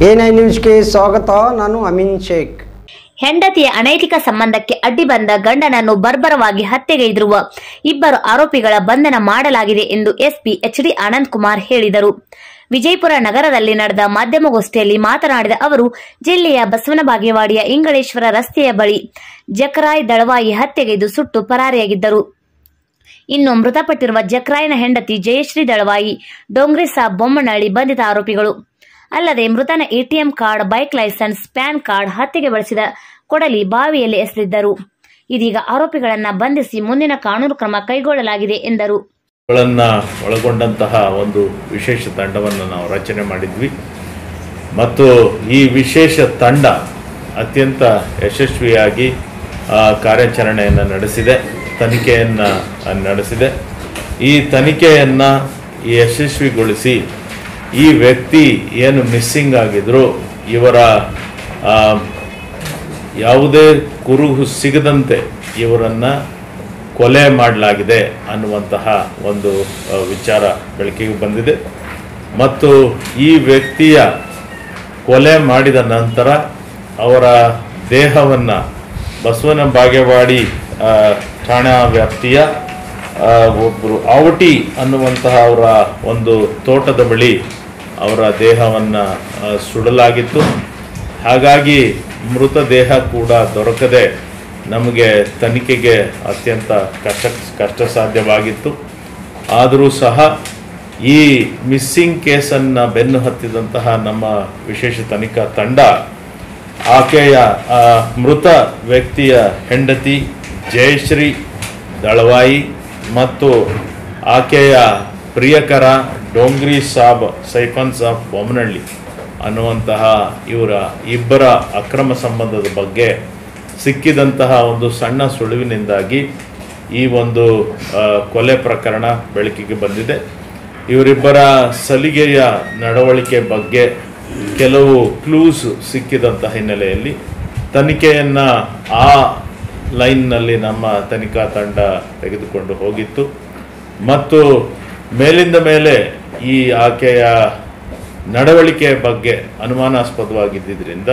Nine ನ್ಯೂಸ್ಗೆ ಸ್ವಾಗತ, ನಾನು ಅಮಿನ್ ಶೇಖ್. ಹೆಂಡತಿಯ ಅನೈತಿಕ ಸಂಬಂಧಕ್ಕೆ ಅಡ್ಡಿ ಬಂದ ಗಂಡನನ್ನು ಬರ್ಬರವಾಗಿ ಹತ್ಯೆಗೈದಿರುವ ಇಬ್ಬರು ಆರೋಪಿಗಳ ಬಂಧನ ಮಾಡಲಾಗಿದೆ ಎಂದು ಎಸ್ಪಿ ಎಚ್ಡಿ ಆನಂದ್ ಕುಮಾರ್ ಹೇಳಿದರು. ವಿಜಯಪುರ ನಗರದಲ್ಲಿ ನಡೆದ ಮಾಧ್ಯಮಗೋಷ್ಠಿಯಲ್ಲಿ ಮಾತನಾಡಿದ ಅವರು, ಜಿಲ್ಲೆಯ ಬಸವನ ಬಾಗೇವಾಡಿಯ ಇಂಗಳೇಶ್ವರ ರಸ್ತೆಯ ಬಳಿ ಜಕರಾಯ್ ದಳವಾಯಿ ಹತ್ಯೆಗೈದು ಸುಟ್ಟು ಪರಾರಿಯಾಗಿದ್ದರು. ಇನ್ನು ಮೃತಪಟ್ಟಿರುವ ಜಕ್ರಾಯ್ನ ಹೆಂಡತಿ ಜಯಶ್ರೀ ದಳವಾಯಿ ಡೋಂಗ್ರಿ ಸಾಬ್ ಬೊಮ್ಮನಹಳ್ಳಿ ಬಂಧಿತ ಆರೋಪಿಗಳು. ಅಲ್ಲದೆ ಮೃತನ ATM card, bike licence, PAN card ಹತ್ಯೆಗೆ ಬಳಸಿದ ಕೊಡಲಿ ಬಾವಿಯಲ್ಲಿ ಎಸೆದಿದ್ದರು. ಇದೀಗ ಆರೋಪಿಗಳನ್ನು ಬಂಧಿಸಿ ಮುಂದಿನ ಕಾನೂನು ಕ್ರಮ ಕೈಗೊಳ್ಳಲಾಗಿದೆ ಎಂದರು. ಒಳಗೊಂಡಂತಹ ಒಂದು ವಿಶೇಷ ತಂಡವನ್ನು ನಾವು ರಚನೆ ಮಾಡಿದ್ವಿ. ಮತ್ತು ಈ ವಿಶೇಷ ತಂಡ ಅತ್ಯಂತ ಯಶಸ್ವಿಯಾಗಿ ಕಾರ್ಯಾಚರಣೆಯನ್ನು ನಡೆಸಿದೆ, ತನಿಖೆಯನ್ನು ನಡೆಸಿದೆ. ಈ ತನಿಖೆಯನ್ನು ಯಶಸ್ವಿಗೊಳಿಸಿ ಈ ವ್ಯಕ್ತಿ ಏನು ಮಿಸ್ಸಿಂಗ್ ಆಗಿದ್ರು, ಇವರ ಯಾವುದೇ ಕುರುಹು ಸಿಗದಂತೆ ಇವರನ್ನು ಕೊಲೆ ಮಾಡಲಾಗಿದೆ ಅನ್ನುವಂತಹ ಒಂದು ವಿಚಾರ ಬೆಳಕಿಗೆ ಬಂದಿದೆ. ಮತ್ತು ಈ ವ್ಯಕ್ತಿಯ ಕೊಲೆ ಮಾಡಿದ ನಂತರ ಅವರ ದೇಹವನ್ನು ಬಸವನ ಬಾಗೇವಾಡಿ ಠಾಣಾ ವ್ಯಾಪ್ತಿಯ ಒಬ್ಬರು ಆವಟಿ ಅನ್ನುವಂತಹ ಅವರ ಒಂದು ತೋಟದ ಬಳಿ ಅವರ ದೇಹವನ್ನು ಸುಡಲಾಗಿತ್ತು. ಹಾಗಾಗಿ ಮೃತದೇಹ ಕೂಡ ದೊರಕದೆ ನಮಗೆ ತನಿಖೆಗೆ ಅತ್ಯಂತ ಕಷ್ಟ ಕಷ್ಟ ಸಾಧ್ಯವಾಗಿತ್ತು ಆದರೂ ಸಹ ಈ ಮಿಸ್ಸಿಂಗ್ ಕೇಸನ್ನು ಬೆನ್ನು ಹತ್ತಿದಂತಹ ನಮ್ಮ ವಿಶೇಷ ತನಿಖಾ ತಂಡ, ಆಕೆಯ ಮೃತ ವ್ಯಕ್ತಿಯ ಹೆಂಡತಿ ಜಯಶ್ರೀ ದಳವಾಯಿ ಮತ್ತು ಆಕೆಯ ಪ್ರಿಯಕರ ಡೋಂಗ್ರಿ ಸಾಬ್ ಸೈಫನ್ಸ್ ಆಫ್ ಬೊಮ್ಮನಹಳ್ಳಿ ಅನ್ನುವಂತಹ ಇವರ ಇಬ್ಬರ ಅಕ್ರಮ ಸಂಬಂಧದ ಬಗ್ಗೆ ಸಿಕ್ಕಿದಂತಹ ಒಂದು ಸಣ್ಣ ಸುಳಿವಿನಿಂದಾಗಿ ಈ ಒಂದು ಕೊಲೆ ಪ್ರಕರಣ ಬೆಳಕಿಗೆ ಬಂದಿದೆ. ಇವರಿಬ್ಬರ ಸಲಿಗೆಯ ನಡವಳಿಕೆ ಬಗ್ಗೆ ಕೆಲವು ಕ್ಲೂಸ್ ಸಿಕ್ಕಿದಂಥ ಹಿನ್ನೆಲೆಯಲ್ಲಿ ತನಿಖೆಯನ್ನು ಆ ಲೈನ್ನಲ್ಲಿ ನಮ್ಮ ತನಿಖಾ ತಂಡ ತೆಗೆದುಕೊಂಡು ಹೋಗಿತ್ತು. ಮತ್ತು ಮೇಲಿಂದ ಮೇಲೆ ಈ ಆಕೆಯ ನಡವಳಿಕೆ ಬಗ್ಗೆ ಅನುಮಾನಾಸ್ಪದವಾಗಿದ್ದರಿಂದ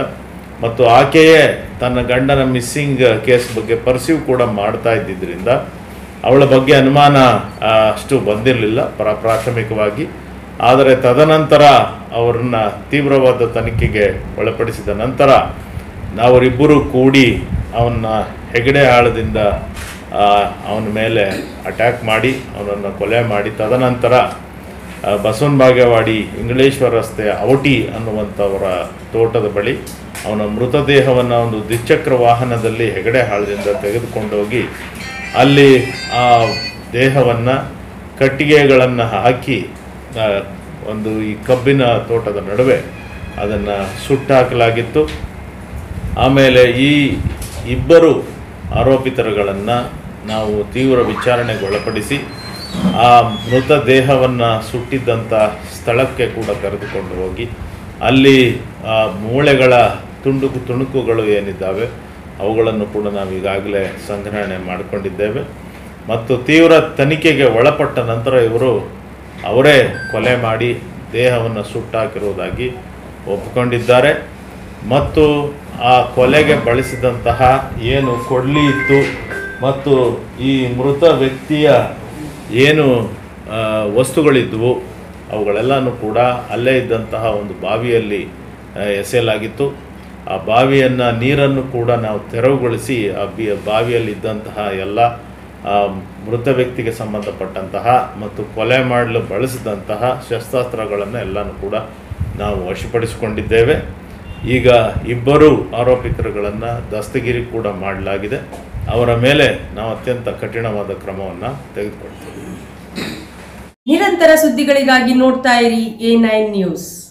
ಮತ್ತು ಆಕೆಯೇ ತನ್ನ ಗಂಡನ ಮಿಸ್ಸಿಂಗ್ ಕೇಸ್ ಬಗ್ಗೆ ಪರ್ಸೀವ್ ಕೂಡ ಮಾಡ್ತಾ ಇದ್ದಿದ್ದರಿಂದ ಅವಳ ಬಗ್ಗೆ ಅನುಮಾನ ಅಷ್ಟು ಬಂದಿರಲಿಲ್ಲ ಪ್ರ, ಪ್ರಾಥಮಿಕವಾಗಿ. ಆದರೆ ತದನಂತರ ಅವರನ್ನ ತೀವ್ರವಾದ ತನಿಖೆಗೆ ಒಳಪಡಿಸಿದ ನಂತರ ನಾವರಿಬ್ಬರೂ ಕೂಡಿ ಅವನ್ನ ಹೆಗಡೆ ಆಳದಿಂದ ಅವನ ಮೇಲೆ ಅಟ್ಯಾಕ್ ಮಾಡಿ, ಅವನನ್ನು ಕೊಲೆ ಮಾಡಿ. ತದನಂತರ ಬಸವನ ಬಾಗೇವಾಡಿ, ಇಂಗ್ಲೇಶ್ವರ ರಸ್ತೆಯ ಔಟಿ ಅನ್ನುವಂಥವರ ತೋಟದ ಬಳಿ ಅವನ ಮೃತದೇಹವನ್ನು ಒಂದು ದ್ವಿಚಕ್ರ ವಾಹನದಲ್ಲಿ ಹೆಗಡೆ ಹಾಳದಿಂದ ತೆಗೆದುಕೊಂಡೋಗಿ ಅಲ್ಲಿ ಆ ದೇಹವನ್ನು ಕಟ್ಟಿಗೆಗಳನ್ನು ಹಾಕಿ ಒಂದು ಈ ಕಬ್ಬಿನ ತೋಟದ ನಡುವೆ ಅದನ್ನು ಸುಟ್ಟಾಕಲಾಗಿತ್ತು. ಆಮೇಲೆ ಈ ಇಬ್ಬರು ಆರೋಪಿತರುಗಳನ್ನು ನಾವು ತೀವ್ರ ವಿಚಾರಣೆಗೆ ಒಳಪಡಿಸಿ ಆ ಮೃತದೇಹವನ್ನು ಸುಟ್ಟಿದ್ದಂಥ ಸ್ಥಳಕ್ಕೆ ಕೂಡ ಕರೆದುಕೊಂಡು ಹೋಗಿ. ಅಲ್ಲಿ ಆ ಮೂಳೆಗಳ ತುಂಡುಕು ತುಣುಕುಗಳು ಏನಿದ್ದಾವೆ, ಅವುಗಳನ್ನು ಕೂಡ ನಾವು ಈಗಾಗಲೇ ಸಂಗ್ರಹಣೆ ಮಾಡಿಕೊಂಡಿದ್ದೇವೆ. ಮತ್ತು ತೀವ್ರ ತನಿಖೆಗೆ ಒಳಪಟ್ಟ ನಂತರ ಇವರು ಅವರೇ ಕೊಲೆ ಮಾಡಿ ದೇಹವನ್ನು ಸುಟ್ಟಾಕಿರುವುದಾಗಿ ಒಪ್ಪಿಕೊಂಡಿದ್ದಾರೆ. ಮತ್ತು ಆ ಕೊಲೆಗೆ ಬಳಸಿದಂತಹ ಏನು ಕೊಡ್ಲಿ ಇತ್ತು ಮತ್ತು ಈ ಮೃತ ವ್ಯಕ್ತಿಯ ಏನು ವಸ್ತುಗಳಿದ್ದವು ಅವುಗಳೆಲ್ಲನೂ ಕೂಡ ಅಲ್ಲೇ ಇದ್ದಂತಹ ಒಂದು ಬಾವಿಯಲ್ಲಿ ಎಸೆಯಲಾಗಿತ್ತು. ಆ ಬಾವಿಯನ್ನು, ನೀರನ್ನು ಕೂಡ ನಾವು ತೆರವುಗೊಳಿಸಿ, ಆ ಬಿ ಬಾವಿಯಲ್ಲಿ ಇದ್ದಂತಹ ಎಲ್ಲ ಮೃತ ವ್ಯಕ್ತಿಗೆ ಸಂಬಂಧಪಟ್ಟಂತಹ ಮತ್ತು ಕೊಲೆ ಮಾಡಲು ಬಳಸಿದಂತಹ ಶಸ್ತ್ರಾಸ್ತ್ರಗಳನ್ನು ಎಲ್ಲನೂ ಕೂಡ ನಾವು ವಶಪಡಿಸಿಕೊಂಡಿದ್ದೇವೆ. ಈಗ ಇಬ್ಬರು ಆರೋಪಿತರುಗಳನ್ನು ದಸ್ತಗಿರಿ ಕೂಡ ಮಾಡಲಾಗಿದೆ. ಅವರ ಮೇಲೆ ನಾವು ಅತ್ಯಂತ ಕಠಿಣವಾದ ಕ್ರಮವನ್ನು ತೆಗೆದುಕೊಳ್ತೇವೆ. ನಿರಂತರ ಸುದ್ದಿಗಳಿಗಾಗಿ ನೋಡ್ತಾ ಇರಿ ಎ ನೈನ್ ನ್ಯೂಸ್.